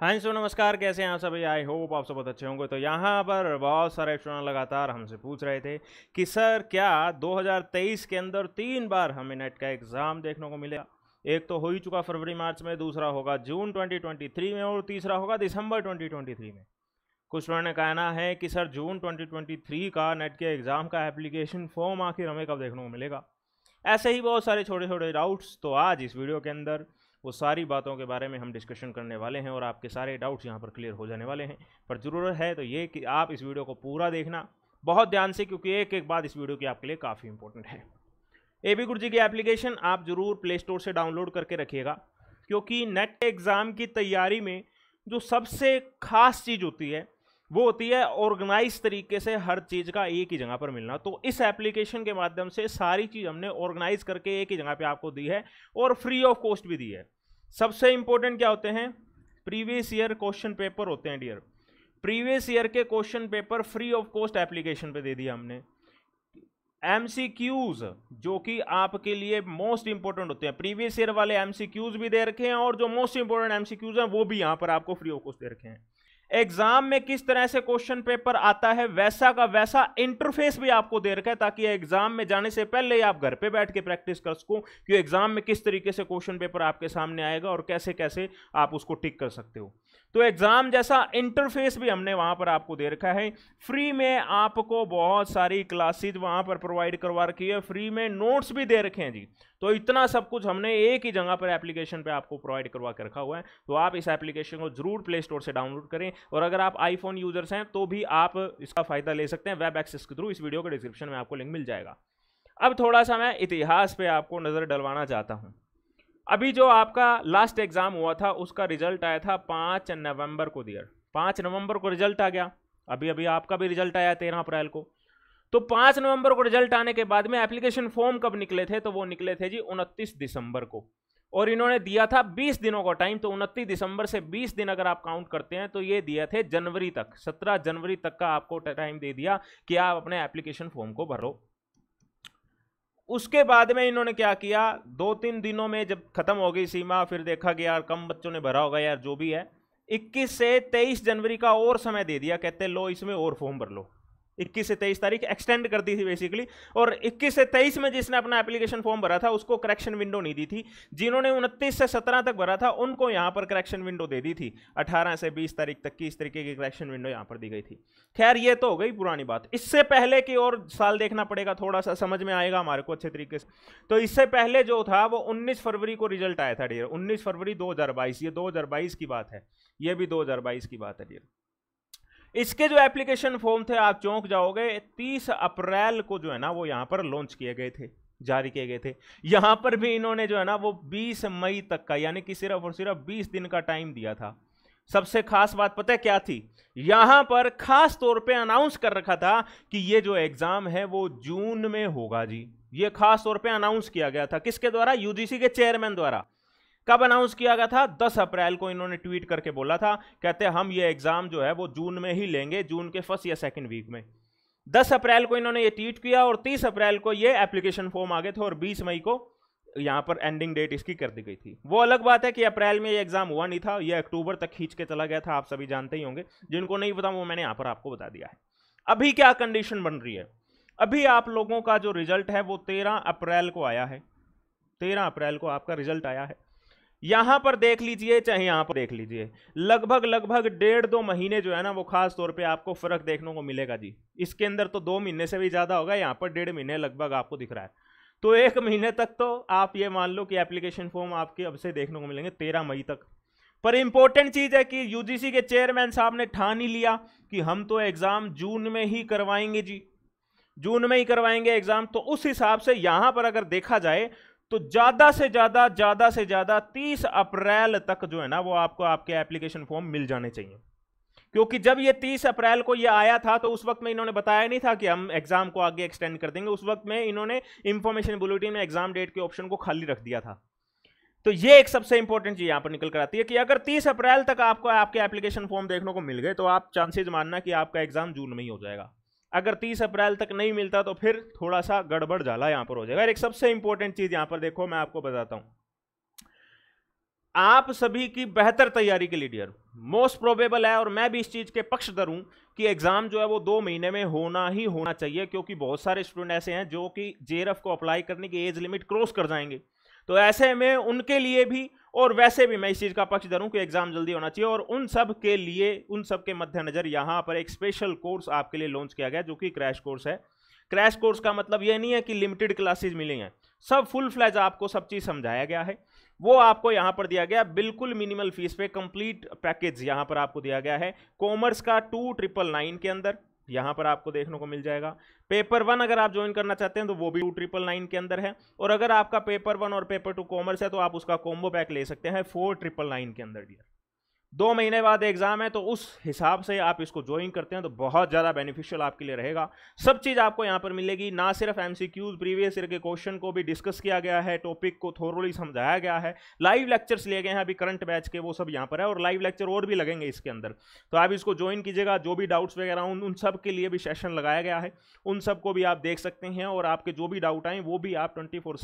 हाँ सो नमस्कार, कैसे हैं आप सभी? आई होप आप सब बहुत अच्छे होंगे। तो यहाँ पर बहुत सारे स्टूडेंट लगातार हमसे पूछ रहे थे कि, सर, क्या 2023 के अंदर तीन बार हमें नेट का एग्ज़ाम देखने को मिलेगा? एक तो हो ही चुका फरवरी, मार्च में, दूसरा होगा जून 2023 में और तीसरा होगा दिसंबर 2023 में। कुछ स्टूडेंट ने कहना है कि, सर, जून 2023 का नेट के एग्ज़ाम का एप्लीकेशन फॉर्म आखिर हमें कब देखने को मिलेगा? ऐसे ही बहुत सारे छोटे छोटे डाउट्स तो आज इस वीडियो के अंदर वो सारी बातों के बारे में हम डिस्कशन करने वाले हैं और आपके सारे डाउट्स यहाँ पर क्लियर हो जाने वाले हैं। पर ज़रूरत है तो ये कि आप इस वीडियो को पूरा देखना, बहुत ध्यान से, क्योंकि एक एक बात इस वीडियो की आपके लिए काफ़ी इंपॉर्टेंट है। ए बी गुरु जी की एप्लीकेशन आप ज़रूर प्ले स्टोर से डाउनलोड करके रखिएगा, क्योंकि नेट एग्ज़ाम की तैयारी में जो सबसे खास चीज़ होती है, वो होती है ऑर्गेनाइज तरीके से हर चीज़ का एक ही जगह पर मिलना। तो इस एप्लीकेशन के माध्यम से सारी चीज़ हमने ऑर्गेनाइज करके एक ही जगह पे आपको दी है और फ्री ऑफ़ कॉस्ट भी दी है। सबसे इंपॉर्टेंट क्या होते हैं? प्रीवियस ईयर क्वेश्चन पेपर होते हैं डियर प्रीवियस ईयर के question paper free of cost application पे दे दिया हमने. एम जो कि आपके लिए मोस्ट इंपॉर्टेंट होते हैं. प्रीवियस ईयर वाले एम भी दे रखे हैं और जो मोस्ट इंपॉर्टेंट एम हैं, वो भी यहाँ पर आपको फ्री ऑफ़ कॉस्ट दे रखे हैं. एग्ज़ाम में किस तरह से क्वेश्चन पेपर आता है, वैसा का वैसा इंटरफेस भी आपको दे रखा है ताकि एग्ज़ाम में जाने से पहले ही आप घर पे बैठ के प्रैक्टिस कर सको कि एग्ज़ाम में किस तरीके से क्वेश्चन पेपर आपके सामने आएगा और कैसे कैसे आप उसको टिक कर सकते हो। तो एग्ज़ाम जैसा इंटरफेस भी हमने वहाँ पर आपको दे रखा है। फ्री में आपको बहुत सारी क्लासेज वहाँ पर प्रोवाइड करवा रखी है। फ्री में नोट्स भी दे रखे हैं जी। तो इतना सब कुछ हमने एक ही जगह पर एप्लीकेशन पे आपको प्रोवाइड करवा के रखा हुआ है। तो आप इस एप्लीकेशन को ज़रूर प्ले स्टोर से डाउनलोड करें और अगर आप आईफोन यूज़र्स हैं तो भी आप इसका फ़ायदा ले सकते हैं। वेब एक्सेस के थ्रू इस वीडियो के डिस्क्रिप्शन में आपको लिंक मिल जाएगा। अब थोड़ा सा मैं इतिहास पे आपको नज़र डलवाना चाहता हूँ। अभी जो आपका लास्ट एग्ज़ाम हुआ था, उसका रिज़ल्ट आया था पाँच नवंबर को दिया। पाँच नवंबर को रिज़ल्ट आ गया। अभी अभी आपका भी रिज़ल्ट आया तेरह अप्रैल को। तो पाँच नवंबर को रिज़ल्ट आने के बाद में एप्लीकेशन फॉर्म कब निकले थे? तो वो निकले थे जी उनतीस दिसंबर को। और इन्होंने दिया था 20 दिनों का टाइम तो उनतीस दिसंबर से 20 दिन अगर आप काउंट करते हैं तो ये दिया थे जनवरी तक 17 जनवरी तक का आपको टाइम दे दिया कि आप अपने एप्लीकेशन फॉर्म को भरो। उसके बाद में इन्होंने क्या किया? दो तीन दिनों में जब खत्म हो गई सीमा, फिर देखा कि यार कम बच्चों ने भरा होगा यार, जो भी है 21 से 23 जनवरी का और समय दे दिया, कहते लो इसमें और फॉर्म भर लो। 21 से 23 तारीख एक्सटेंड कर दी थी बेसिकली और 21 से 23 में जिसने अपना एप्लीकेशन फॉर्म भरा था, उसको करेक्शन विंडो नहीं दी थी। जिन्होंने 29 से 17 तक भरा था, उनको यहाँ पर करेक्शन विंडो दे दी थी। 18 से 20 तारीख तक की इस तरीके की करेक्शन विंडो यहाँ पर दी गई थी। खैर, ये तो हो गई पुरानी बात। इससे पहले की और साल देखना पड़ेगा थोड़ा सा समझ में आएगा हमारे को अच्छे तरीके से। तो इससे पहले जो था, वो उन्नीस फरवरी को रिज़ल्ट आया था डियर उन्नीस फरवरी दो हज़ार बाईस, ये दो हज़ार बाईस की बात है। ये भी दो हज़ार बाईस की बात है डियर इसके जो एप्लीकेशन फॉर्म थे, आप चौंक जाओगे 30 अप्रैल को जो है ना, वो यहाँ पर लॉन्च किए गए थे, जारी किए गए थे। यहाँ पर भी इन्होंने जो है ना, वो 20 मई तक का, यानी कि सिर्फ़ और सिर्फ़ 20 दिन का टाइम दिया था। सबसे खास बात पता है क्या थी? यहाँ पर खास तौर पे अनाउंस कर रखा था कि ये जो एग्ज़ाम है, वो जून में होगा जी। ये खास तौर पे अनाउंस किया गया था। किसके द्वारा? यूजीसी के चेयरमैन द्वारा। कब अनाउंस किया गया था? 10 अप्रैल को इन्होंने ट्वीट करके बोला था। कहते हम ये एग्ज़ाम जो है, वो जून में ही लेंगे, जून के फ़र्स्ट या सेकंड वीक में. 10 अप्रैल को इन्होंने ये ट्वीट किया और 30 अप्रैल को ये एप्लीकेशन फॉर्म आ गए थे और 20 मई को यहाँ पर एंडिंग डेट इसकी कर दी गई थी। वो अलग बात है कि अप्रैल में ये एग्ज़ाम हुआ नहीं था, ये अक्टूबर तक खींच के चला गया था, आप सभी जानते ही होंगे। जिनको नहीं पता, वो मैंने यहाँ पर आपको बता दिया है। अभी क्या कंडीशन बन रही है? अभी आप लोगों का जो रिज़ल्ट है, वो तेरह अप्रैल को आया है। तेरह अप्रैल को आपका रिज़ल्ट आया है। यहाँ पर देख लीजिए, चाहे यहाँ पर देख लीजिए। लगभग लगभग डेढ़ दो महीने जो है ना, वो खास तौर पे आपको फ़र्क देखने को मिलेगा जी। इसके अंदर तो दो महीने से भी ज़्यादा होगा, यहाँ पर डेढ़ महीने लगभग आपको दिख रहा है। तो एक महीने तक तो आप ये मान लो कि एप्लीकेशन फॉर्म आपके अब से देखने को मिलेंगे तेरह मई तक। पर इंपॉर्टेंट चीज़ है कि यूजीसी के चेयरमैन साहब ने ठान ही लिया कि हम तो एग्ज़ाम जून में ही करवाएँगे जी। जून में ही करवाएँगे एग्ज़ाम तो उस हिसाब से यहाँ पर अगर देखा जाए तो ज़्यादा से ज़्यादा ज़्यादा से ज़्यादा 30 अप्रैल तक जो है ना, वो आपको आपके एप्लीकेशन फॉर्म मिल जाने चाहिए। क्योंकि जब ये 30 अप्रैल को ये आया था तो उस वक्त में इन्होंने बताया नहीं था कि हम एग्ज़ाम को आगे एक्सटेंड कर देंगे। उस वक्त में इन्होंने इंफॉर्मेशन बुलेटिन में एग्ज़ाम डेट के ऑप्शन को खाली रख दिया था। तो ये एक सबसे इंपॉर्टेंट चीज़ यहाँ पर निकल कर आती है कि अगर 30 अप्रैल तक आपको आपके एप्लीकेशन फॉर्म देखने को मिल गए तो आप चांसेज मानना कि आपका एग्ज़ाम जून में ही हो जाएगा। अगर 30 अप्रैल तक नहीं मिलता तो फिर थोड़ा सा गड़बड़ झाला यहाँ पर हो जाएगा। एक सबसे इंपॉर्टेंट चीज़ यहाँ पर देखो, मैं आपको बताता हूँ। आप सभी की बेहतर तैयारी के लिए डियर मोस्ट प्रोबेबल है, और मैं भी इस चीज़ के पक्षधर हूँ कि एग्ज़ाम जो है वो दो महीने में होना ही होना चाहिए, क्योंकि बहुत सारे स्टूडेंट ऐसे हैं जो कि जे को अप्लाई करने की एज लिमिट क्रॉस कर जाएँगे। तो ऐसे में उनके लिए भी और वैसे भी मैं इस चीज़ का पक्ष हूँ कि एग्ज़ाम जल्दी होना चाहिए और उन सब के लिए, उन सब के मद्देनजर यहाँ पर एक स्पेशल कोर्स आपके लिए लॉन्च किया गया जो कि क्रैश कोर्स है। क्रैश कोर्स का मतलब यह नहीं है कि लिमिटेड क्लासेज मिली हैं। सब फुल फ्लैज आपको सब चीज़ समझाया गया है। वो आपको यहाँ पर दिया गया, बिल्कुल मिनिमल फ़ीस पे कंप्लीट पैकेज यहाँ पर आपको दिया गया है। कॉमर्स का टू ट्रिपल नाइन के अंदर। यहाँ पर आपको देखने को मिल जाएगा। पेपर वन अगर आप ज्वाइन करना चाहते हैं तो वो भी टू ट्रिपल नाइन के अंदर है। और अगर आपका पेपर वन और पेपर टू कॉमर्स है तो आप उसका कॉम्बो पैक ले सकते हैं फोर ट्रिपल नाइन के अंदर डियर दो महीने बाद एग्ज़ाम है तो उस हिसाब से आप इसको ज्वाइन करते हैं तो बहुत ज़्यादा बेनिफिशियल आपके लिए रहेगा। सब चीज़ आपको यहाँ पर मिलेगी, ना सिर्फ़ एमसीक्यूज प्रीवियस ईयर के क्वेश्चन को भी डिस्कस किया गया है टॉपिक को थोरोली समझाया गया है। लाइव लेक्चर्स लिए गए हैं अभी करंट बैच के, वो सब यहाँ पर है, और लाइव लेक्चर और भी लगेंगे इसके अंदर। तो आप इसको ज्वाइन कीजिएगा, जो भी डाउट्स वगैरह उन उन सब के लिए भी सेशन लगाया गया है। उन सबको भी आप देख सकते हैं, और आपके जो भी डाउट आए, वो भी आप ट्वेंटी फोर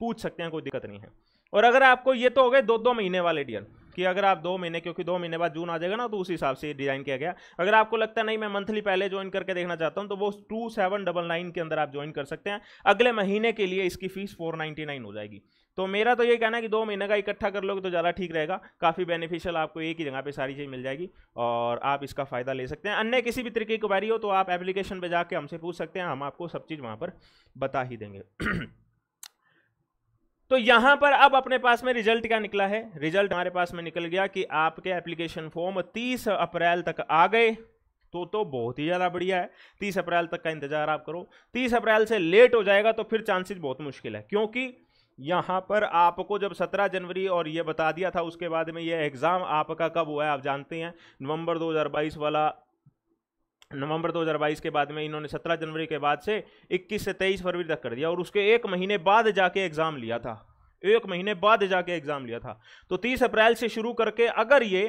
पूछ सकते हैं, कोई दिक्कत नहीं है। और अगर आपको ये तो हो गए दो दो महीने वाले डियर कि अगर आप दो महीने, क्योंकि दो महीने बाद जून आ जाएगा ना तो उस हिसाब से डिज़ाइन किया गया। अगर आपको लगता है, नहीं, मैं मंथली पहले ज्वाइन करके देखना चाहता हूँ तो वो टू सेवन डबल नाइन के अंदर आप ज्वाइन कर सकते हैं। अगले महीने के लिए इसकी फ़ीस फोर नाइन्टी नाइन हो जाएगी। तो मेरा तो ये कहना है कि दो महीने का इकट्ठा कर लोगे तो ज़्यादा ठीक रहेगा। काफ़ी बेनिफिशियल आपको एक ही जगह पे सारी चीज़ मिल जाएगी और आप इसका फ़ायदा ले सकते हैं। अन्य किसी भी तरीके की क्वारी हो तो आप एप्लीकेशन पे जाके हमसे पूछ सकते हैं। हम आपको सब चीज़ वहाँ पर बता ही देंगे। तो यहाँ पर अब अपने पास में रिज़ल्ट क्या निकला है? रिज़ल्ट हमारे पास में निकल गया कि आपके एप्लीकेशन फॉर्म 30 अप्रैल तक आ गए। तो तो बहुत ही ज़्यादा बढ़िया है। 30 अप्रैल तक का इंतज़ार आप करो। 30 अप्रैल से लेट हो जाएगा तो फिर चांसेस बहुत मुश्किल है, क्योंकि यहाँ पर आपको जब 17 जनवरी और ये बता दिया था, उसके बाद में ये एग्ज़ाम आपका कब हुआ है, आप जानते हैं। नवंबर 2022 वाला नवंबर 2022 के बाद में इन्होंने 17 जनवरी के बाद से 21 से 23 फरवरी तक कर दिया और उसके एक महीने बाद जाके एग्ज़ाम लिया था। एक महीने बाद जाके एग्ज़ाम लिया था। तो 30 अप्रैल से शुरू करके अगर ये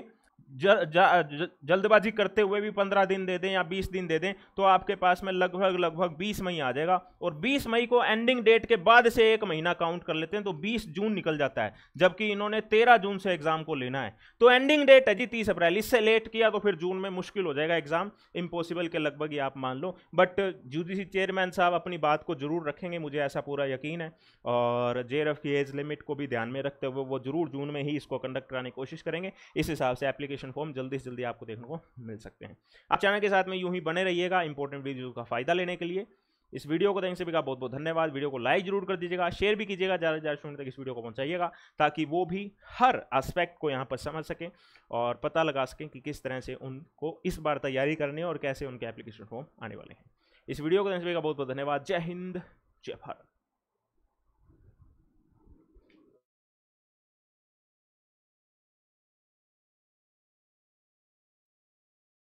जल्दबाजी करते हुए भी पंद्रह दिन दे दें या बीस दिन दे दें तो आपके पास में लगभग लगभग बीस मई आ जाएगा। और बीस मई को एंडिंग डेट के बाद से एक महीना काउंट कर लेते हैं तो बीस जून निकल जाता है, जबकि इन्होंने तेरह जून से एग्ज़ाम को लेना है। तो एंडिंग डेट है जी तीस अप्रैल, इससे लेट किया तो फिर जून में मुश्किल हो जाएगा एग्ज़ाम इम्पॉसिबल के लगभग ही आप मान लो। बट यूजीसी चेयरमैन साहब अपनी बात को ज़रूर रखेंगे, मुझे ऐसा पूरा यकीन है। और जे की एज लिमिट को भी ध्यान में रखते हुए वो ज़रूर जून में ही इसको कंडक्ट कराने की कोशिश करेंगे। इस हिसाब से एप्लीकेशन एप्लीकेशन फॉर्म जल्दी से जल्दी आपको देखने को मिल सकते हैं। आप चैनल के साथ में यूँ ही बने रहिएगा इंपॉर्टेंट वीडियो का फ़ायदा लेने के लिए। इस वीडियो को देखने से भी का बहुत बहुत धन्यवाद। वीडियो को लाइक ज़रूर कर दीजिएगा शेयर भी कीजिएगा, ज़्यादा से ज़्यादा स्टूडेंट तक इस वीडियो को पहुंचाइएगा, ताकि वो भी हर एस्पेक्ट को यहाँ पर समझ सकें और पता लगा सकें कि किस तरह से उनको इस बार तैयारी करनी है और कैसे उनके एप्लीकेशन फॉर्म आने वाले हैं। इस वीडियो को देखने से भी का बहुत बहुत धन्यवाद। जय हिंद, जय भारत।